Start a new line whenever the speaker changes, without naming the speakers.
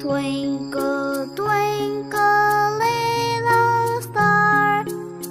Twinkle.